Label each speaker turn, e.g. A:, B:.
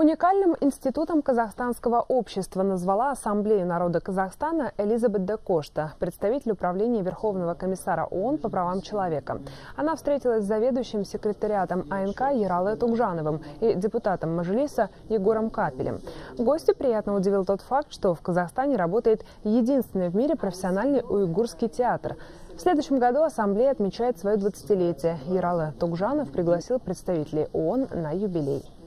A: Уникальным институтом казахстанского общества назвала Ассамблею народа Казахстана Элизабет де Кошта, представитель управления Верховного комиссара ООН по правам человека. Она встретилась с заведующим секретариатом АНК Яралой Тугжановым и депутатом Мажилиса Егором Капелем. Гостю приятно удивил тот факт, что в Казахстане работает единственный в мире профессиональный уйгурский театр. В следующем году Ассамблея отмечает свое 20-летие. Яралы Тугжанов пригласил представителей ООН на юбилей.